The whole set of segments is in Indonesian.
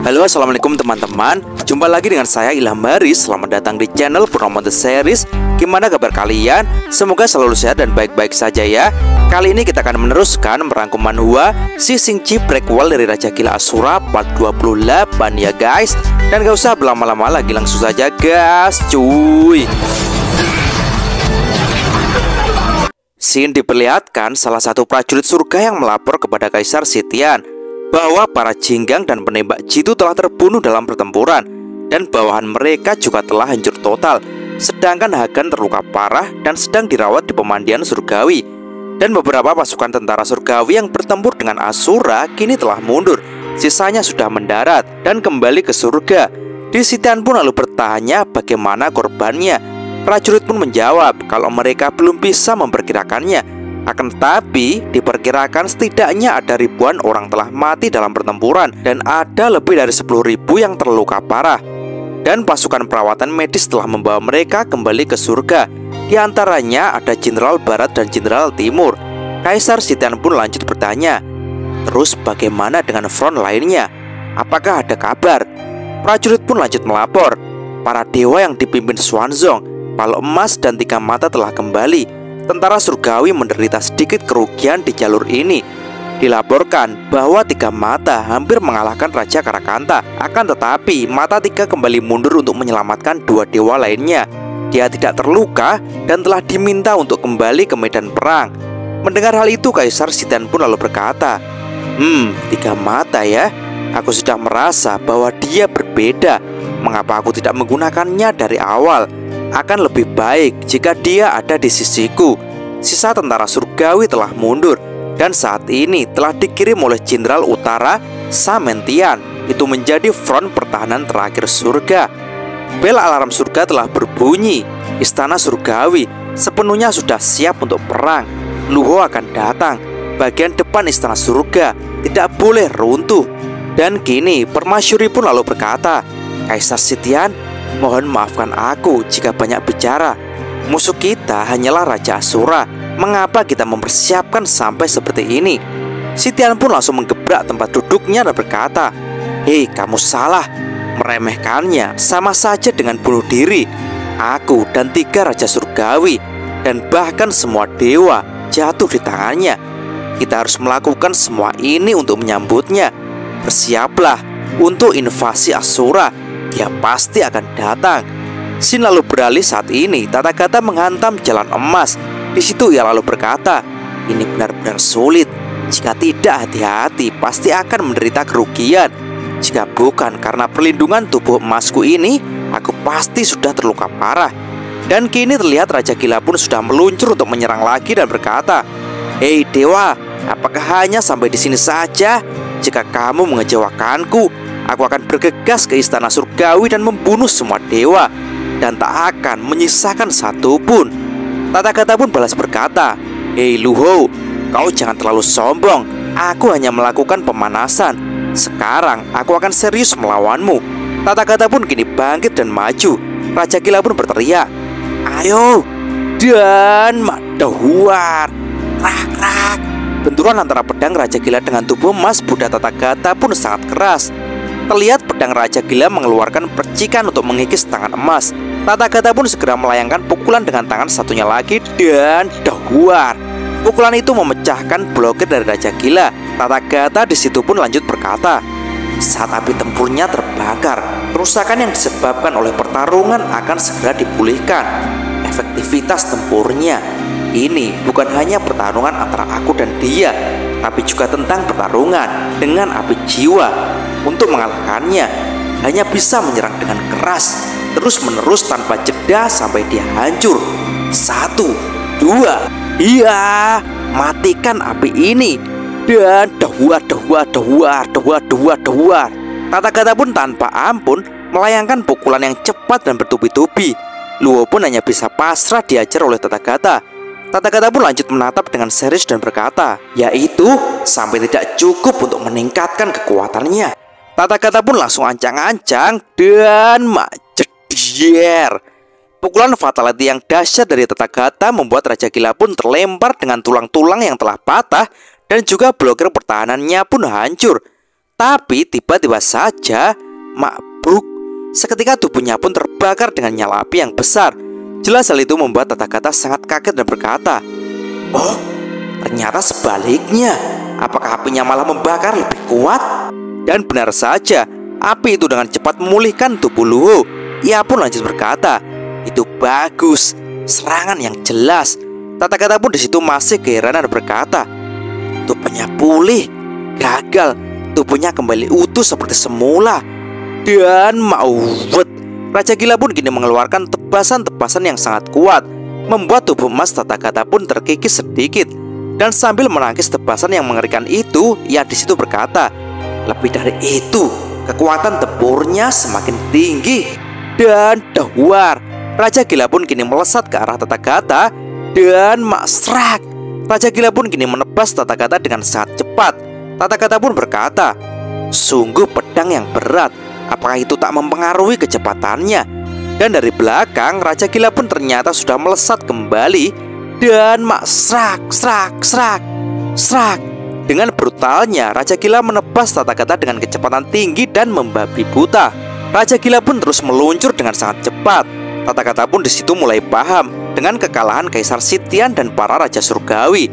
Halo assalamualaikum teman-teman. Jumpa lagi dengan saya Ilham Baris. Selamat datang di channel Purnomo The Series. Gimana kabar kalian? Semoga selalu sehat dan baik-baik saja ya. Kali ini kita akan meneruskan merangkum manhwa Si Singchi prequel dari Raja Gila Asura part 28 ya guys. Dan gak usah berlama-lama lagi langsung saja guys Cuy. Scene diperlihatkan salah satu prajurit surga yang melapor kepada Kaisar Sitian bahwa para jinggang dan penembak jitu telah terbunuh dalam pertempuran dan bawahan mereka juga telah hancur total sedangkan Hagan terluka parah dan sedang dirawat di pemandian surgawi. Dan beberapa pasukan tentara surgawi yang bertempur dengan Asura kini telah mundur sisanya sudah mendarat dan kembali ke surga. Disitian pun lalu bertanya bagaimana korbannya. Prajurit pun menjawab kalau mereka belum bisa memperkirakannya akan tetapi, diperkirakan setidaknya ada ribuan orang telah mati dalam pertempuran dan ada lebih dari 10 ribu yang terluka parah. Dan pasukan perawatan medis telah membawa mereka kembali ke surga. Di antaranya ada Jenderal Barat dan Jenderal Timur. Kaisar Sitian pun lanjut bertanya, "Terus bagaimana dengan front lainnya? Apakah ada kabar?" Prajurit pun lanjut melapor, "Para dewa yang dipimpin Swanzong, Palu Emas dan Tiga Mata telah kembali." Tentara surgawi menderita sedikit kerugian di jalur ini. Dilaporkan bahwa tiga mata hampir mengalahkan Raja Karakanta. Akan tetapi, mata tiga kembali mundur untuk menyelamatkan dua dewa lainnya. Dia tidak terluka dan telah diminta untuk kembali ke medan perang. Mendengar hal itu, Kaisar Sitan pun lalu berkata, Hmm, tiga mata ya. Aku sudah merasa bahwa dia berbeda. Mengapa aku tidak menggunakannya dari awal? Akan lebih baik jika dia ada di sisiku. Sisa tentara surgawi telah mundur dan saat ini telah dikirim oleh Jenderal Utara Samentian. Itu menjadi front pertahanan terakhir surga. Bel alarm surga telah berbunyi. Istana surgawi sepenuhnya sudah siap untuk perang. Luho akan datang. Bagian depan istana surga tidak boleh runtuh. Dan kini Permasyuri pun lalu berkata, Kaisar Sitian Mohon maafkan aku jika banyak bicara. Musuh kita hanyalah Raja Asura. Mengapa kita mempersiapkan sampai seperti ini? Sitian pun langsung menggebrak tempat duduknya dan berkata, Hei, kamu salah. Meremehkannya sama saja dengan bunuh diri. Aku dan tiga Raja Surgawi dan bahkan semua dewa jatuh di tangannya. Kita harus melakukan semua ini untuk menyambutnya. Bersiaplah untuk invasi Asura dia pasti akan datang. Sin lalu beralih saat ini. Tata kata menghantam jalan emas. Di situ ia lalu berkata, "Ini benar-benar sulit. Jika tidak hati-hati, pasti akan menderita kerugian. Jika bukan karena perlindungan tubuh emasku ini, aku pasti sudah terluka parah." Dan kini terlihat Raja Gila pun sudah meluncur untuk menyerang lagi dan berkata, "Hei dewa, apakah hanya sampai di sini saja? Jika kamu mengecewakanku, Aku akan bergegas ke istana surgawi dan membunuh semua dewa Dan tak akan menyisakan satu pun. Tata kata pun balas berkata Hei Luho, kau jangan terlalu sombong. Aku hanya melakukan pemanasan. Sekarang aku akan serius melawanmu. Tata kata pun kini bangkit dan maju. Raja Gila pun berteriak Ayo Dan madahuar Rak rak. Benturan antara pedang Raja Gila dengan tubuh Mas Buddha Tata Gata pun sangat keras Terlihat pedang Raja Gila mengeluarkan percikan untuk mengikis tangan emas. Tata Gata pun segera melayangkan pukulan dengan tangan satunya lagi dan dahuar. Pukulan itu memecahkan blokir dari Raja Gila. Tata Gata di situ pun lanjut berkata, saat api tempurnya terbakar, kerusakan yang disebabkan oleh pertarungan akan segera dipulihkan. Efektivitas tempurnya ini bukan hanya pertarungan antara aku dan dia, tapi juga tentang pertarungan dengan api jiwa untuk mengalahkannya. Hanya bisa menyerang dengan keras terus menerus tanpa jeda sampai dia hancur. Satu dua iya matikan api ini. Dan dahua dahua dahua dahua dahua dahua. Kata-kata pun tanpa ampun melayangkan pukulan yang cepat dan bertubi-tubi. Luo pun hanya bisa pasrah diajar oleh tata kata Tata kata pun lanjut menatap dengan serius dan berkata, yaitu sampai tidak cukup untuk meningkatkan kekuatannya. Tata kata pun langsung ancang-ancang dan macet Pukulan fatality yang dahsyat dari tata kata membuat Raja Gila pun terlempar dengan tulang-tulang yang telah patah dan juga blokir pertahanannya pun hancur. Tapi tiba-tiba saja Mak Bruk Seketika tubuhnya pun terbakar dengan nyala api yang besar Jelas hal itu membuat Tata Gata sangat kaget dan berkata Oh, ternyata sebaliknya Apakah apinya malah membakar lebih kuat? Dan benar saja, api itu dengan cepat memulihkan tubuh Luho Ia pun lanjut berkata Itu bagus, serangan yang jelas. Tata Gata pun di situ masih keheranan berkata Tubuhnya pulih, gagal Tubuhnya kembali utuh seperti semula Dan mauwet Raja Gila pun kini mengeluarkan tebasan-tebasan yang sangat kuat Membuat tubuh emas Tata Gata pun terkikis sedikit. Dan sambil menangkis tebasan yang mengerikan itu Ia di situ berkata Lebih dari itu Kekuatan tempurnya semakin tinggi Dan dahwar. Raja Gila pun kini melesat ke arah Tata Gata Dan maksrak Raja Gila pun kini menebas Tata Gata dengan sangat cepat. Tata Gata pun berkata Sungguh pedang yang berat. Apakah itu tak mempengaruhi kecepatannya? Dan dari belakang Raja Gila pun ternyata sudah melesat kembali Dan maksrak, serak, serak, serak Dengan brutalnya Raja Gila menebas Tata Gata dengan kecepatan tinggi dan membabi buta. Raja Gila pun terus meluncur dengan sangat cepat. Tata kata pun di situ mulai paham dengan kekalahan Kaisar Sitian dan para Raja Surgawi.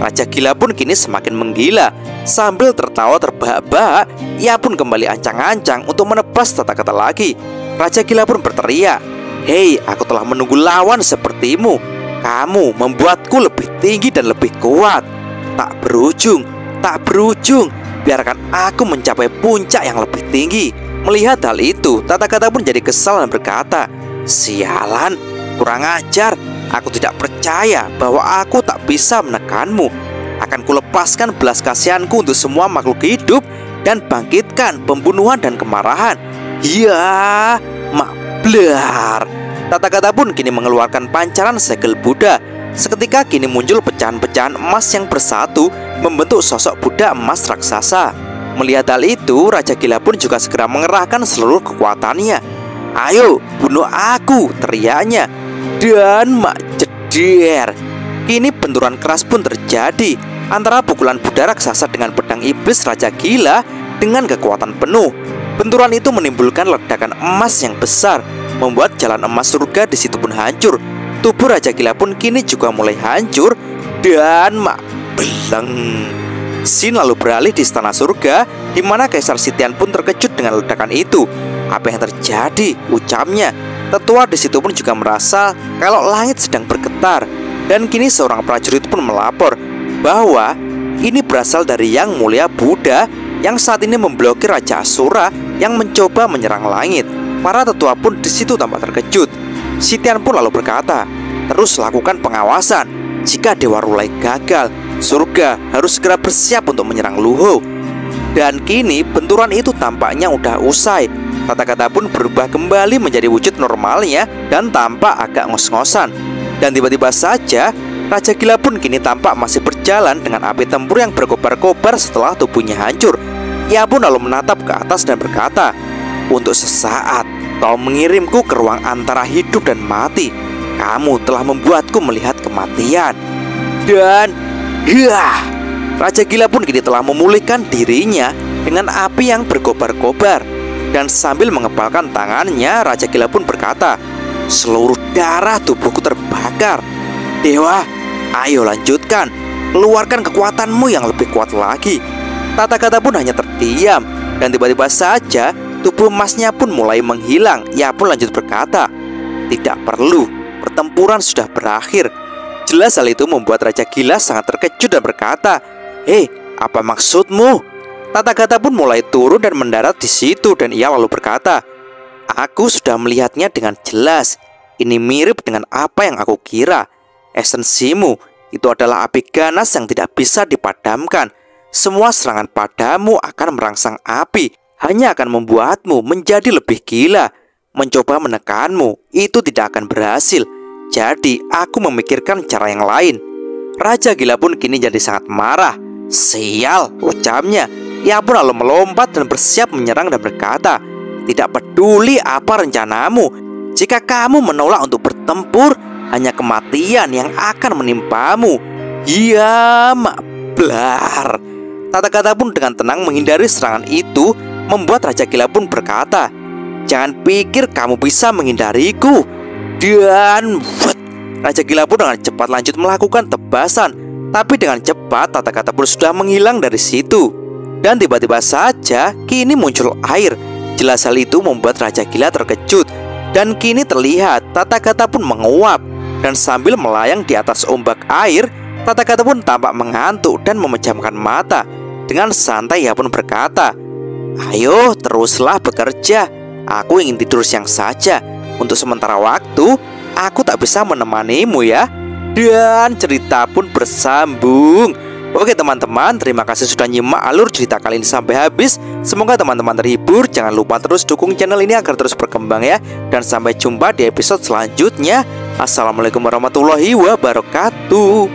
Raja Gila pun kini semakin menggila. Sambil tertawa terbahak-bahak Ia pun kembali ancang-ancang untuk menebas tata kata lagi. Raja Gila pun berteriak Hei, aku telah menunggu lawan sepertimu. Kamu membuatku lebih tinggi dan lebih kuat Tak berujung, tak berujung Biarkan aku mencapai puncak yang lebih tinggi Melihat hal itu, Tata kata pun jadi kesal dan berkata Sialan, kurang ajar. Aku tidak percaya bahwa aku tak bisa menekanmu. Akan kulepaskan belas kasihanku untuk semua makhluk hidup dan bangkitkan pembunuhan dan kemarahan. Ya, mak blar. Tata kata pun kini mengeluarkan pancaran segel Buddha. Seketika kini muncul pecahan-pecahan emas yang bersatu membentuk sosok Buddha emas raksasa. Melihat hal itu, Raja Gila pun juga segera mengerahkan seluruh kekuatannya Ayo, bunuh aku, teriaknya. Dan mak jeder. Kini benturan keras pun terjadi antara pukulan Buddha raksasa dengan pedang iblis Raja Gila dengan kekuatan penuh. Benturan itu menimbulkan ledakan emas yang besar, membuat jalan emas surga di situ pun hancur. Tubuh Raja Gila pun kini juga mulai hancur dan mak beleng. Sin lalu beralih di istana surga, di mana Kaisar Sitian pun terkejut dengan ledakan itu. Apa yang terjadi? Ucapnya. Tetua di situ pun juga merasa kalau langit sedang bergetar. Dan kini seorang prajurit pun melapor bahwa ini berasal dari Yang Mulia Buddha yang saat ini memblokir Raja Asura yang mencoba menyerang langit. Para tetua pun di situ tampak terkejut. Sitian pun lalu berkata, terus lakukan pengawasan. Jika Dewa Rulai gagal, surga harus segera bersiap untuk menyerang Luho. Dan kini benturan itu tampaknya udah usai. Kata-kata pun berubah kembali menjadi wujud normalnya dan tampak agak ngos-ngosan. Dan tiba-tiba saja Raja Gila pun kini tampak masih berjalan dengan api tempur yang berkobar-kobar setelah tubuhnya hancur. Ia pun lalu menatap ke atas dan berkata, Untuk sesaat kau mengirimku ke ruang antara hidup dan mati. Kamu telah membuatku melihat kematian. Dan Yah, Raja Gila pun kini telah memulihkan dirinya dengan api yang berkobar-kobar. Dan sambil mengepalkan tangannya Raja Gila pun berkata Seluruh darah tubuhku terbakar. Dewa, ayo lanjutkan. Keluarkan kekuatanmu yang lebih kuat lagi. Tata kata pun hanya terdiam. Dan tiba-tiba saja tubuh emasnya pun mulai menghilang Ia pun lanjut berkata Tidak perlu, pertempuran sudah berakhir Jelas hal itu membuat Raja Gila sangat terkejut dan berkata, "Hei, apa maksudmu?" Tata Gata pun mulai turun dan mendarat di situ dan ia lalu berkata, "Aku sudah melihatnya dengan jelas. Ini mirip dengan apa yang aku kira. Esensimu itu adalah api ganas yang tidak bisa dipadamkan. Semua serangan padamu akan merangsang api, hanya akan membuatmu menjadi lebih gila. Mencoba menekanmu itu tidak akan berhasil." Jadi aku memikirkan cara yang lain. Raja Gila pun kini jadi sangat marah. Sial, ucapnya. Ia pun lalu melompat dan bersiap menyerang dan berkata Tidak peduli apa rencanamu. Jika kamu menolak untuk bertempur Hanya kematian yang akan menimpamu. Iya, mak blar Tata Gata pun dengan tenang menghindari serangan itu Membuat Raja Gila pun berkata Jangan pikir kamu bisa menghindariku. Dan what? Raja Gila pun dengan cepat lanjut melakukan tebasan. Tapi dengan cepat Tata Gata pun sudah menghilang dari situ. Dan tiba-tiba saja kini muncul air. Jelas hal itu membuat Raja Gila terkejut. Dan kini terlihat Tata Gata pun menguap. Dan sambil melayang di atas ombak air Tata Gata pun tampak mengantuk dan memejamkan mata. Dengan santai ia pun berkata Ayo teruslah bekerja. Aku ingin tidur siang saja. Untuk sementara waktu Aku tak bisa menemanimu ya. Dan cerita pun bersambung. Oke teman-teman, terima kasih sudah nyimak alur cerita kali ini sampai habis. Semoga teman-teman terhibur. Jangan lupa terus dukung channel ini agar terus berkembang ya. Dan sampai jumpa di episode selanjutnya. Assalamualaikum warahmatullahi wabarakatuh